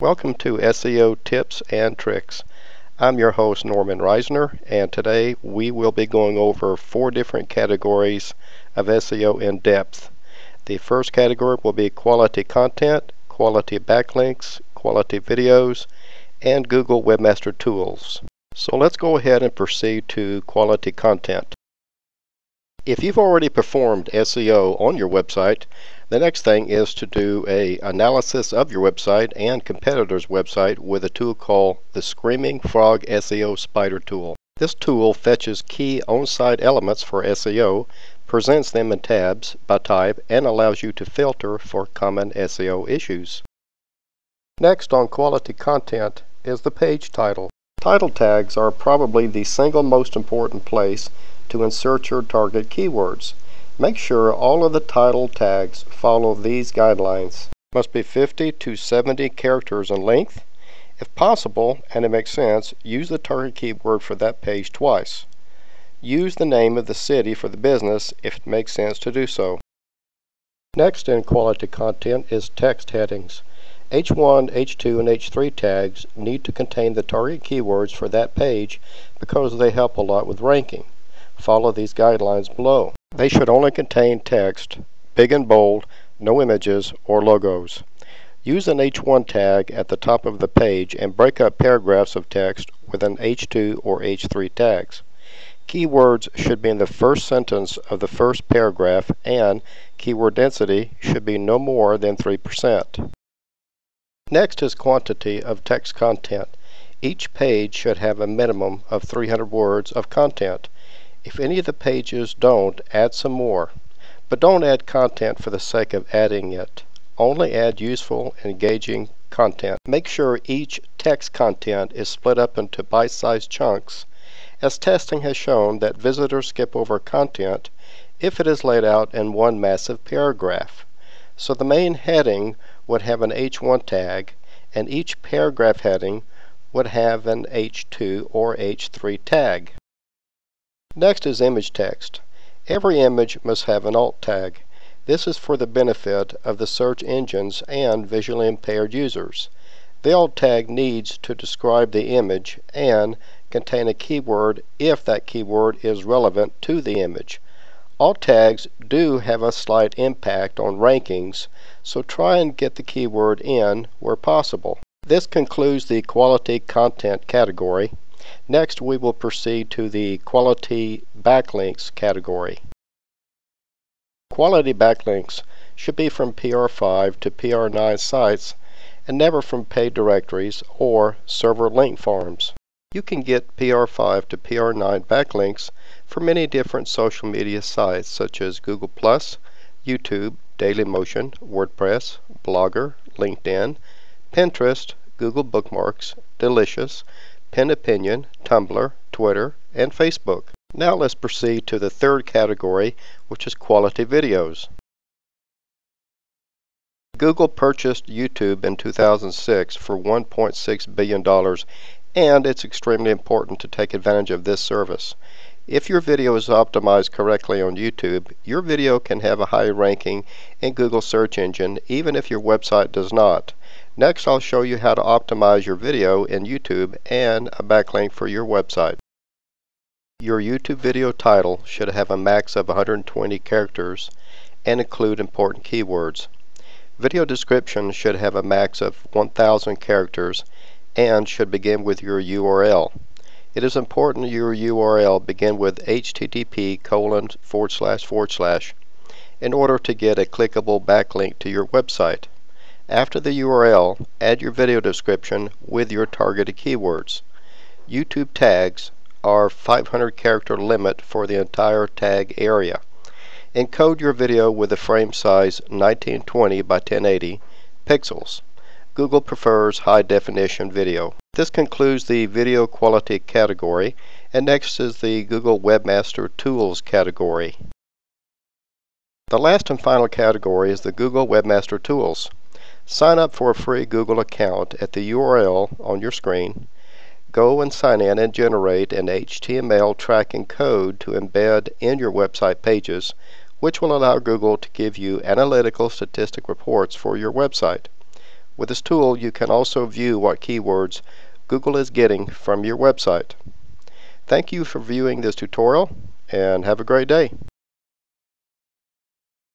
Welcome to SEO Tips and Tricks. I'm your host Norman Risner and today we will be going over four different categories of SEO in depth. The first category will be quality content, quality backlinks, quality videos, and Google Webmaster Tools. So let's go ahead and proceed to quality content. If you've already performed SEO on your website, the next thing is to do a analysis of your website and competitors' website with a tool called the Screaming Frog SEO Spider tool. This tool fetches key on-site elements for SEO, presents them in tabs by type, and allows you to filter for common SEO issues. Next on quality content is the page title. Title tags are probably the single most important place to insert your target keywords. Make sure all of the title tags follow these guidelines. Must be 50 to 70 characters in length. If possible, and it makes sense, use the target keyword for that page twice. Use the name of the city for the business if it makes sense to do so. Next in quality content is text headings. H1, H2, and H3 tags need to contain the target keywords for that page because they help a lot with ranking. Follow these guidelines below. They should only contain text, big and bold, no images or logos. Use an H1 tag at the top of the page and break up paragraphs of text with an H2 or H3 tags. Keywords should be in the first sentence of the first paragraph and keyword density should be no more than 3%. Next is quantity of text content. Each page should have a minimum of 300 words of content. If any of the pages don't, add some more. But don't add content for the sake of adding it. Only add useful, engaging content. Make sure each text content is split up into bite-sized chunks, as testing has shown that visitors skip over content if it is laid out in one massive paragraph. So the main heading would have an H1 tag, and each paragraph heading would have an H2 or H3 tag. Next is image text. Every image must have an alt tag. This is for the benefit of the search engines and visually impaired users. The alt tag needs to describe the image and contain a keyword if that keyword is relevant to the image. Alt tags do have a slight impact on rankings, so try and get the keyword in where possible. This concludes the quality content category. Next, we will proceed to the Quality Backlinks category. Quality backlinks should be from PR5 to PR9 sites and never from paid directories or server link farms. You can get PR5 to PR9 backlinks from many different social media sites such as Google+, YouTube, Dailymotion, WordPress, Blogger, LinkedIn, Pinterest, Google Bookmarks, Delicious, Pinopinion, Tumblr, Twitter, and Facebook. Now let's proceed to the third category, which is quality videos. Google purchased YouTube in 2006 for $1.6 billion, and it's extremely important to take advantage of this service. If your video is optimized correctly on YouTube, your video can have a high ranking in Google search engine even if your website does not. Next I'll show you how to optimize your video in YouTube and a backlink for your website. Your YouTube video title should have a max of 120 characters and include important keywords. Video description should have a max of 1000 characters and should begin with your URL. It is important your URL begin with http colon forward slash forward slash in order to get a clickable backlink to your website. After the URL, add your video description with your targeted keywords. YouTube tags are 500 character limit for the entire tag area. Encode your video with a frame size 1920 by 1080 pixels. Google prefers high definition video. This concludes the video quality category and next is the Google Webmaster Tools category. The last and final category is the Google Webmaster Tools. Sign up for a free Google account at the URL on your screen. Go and sign in and generate an HTML tracking code to embed in your website pages, which will allow Google to give you analytical statistic reports for your website. With this tool, you can also view what keywords Google is getting from your website. Thank you for viewing this tutorial and have a great day.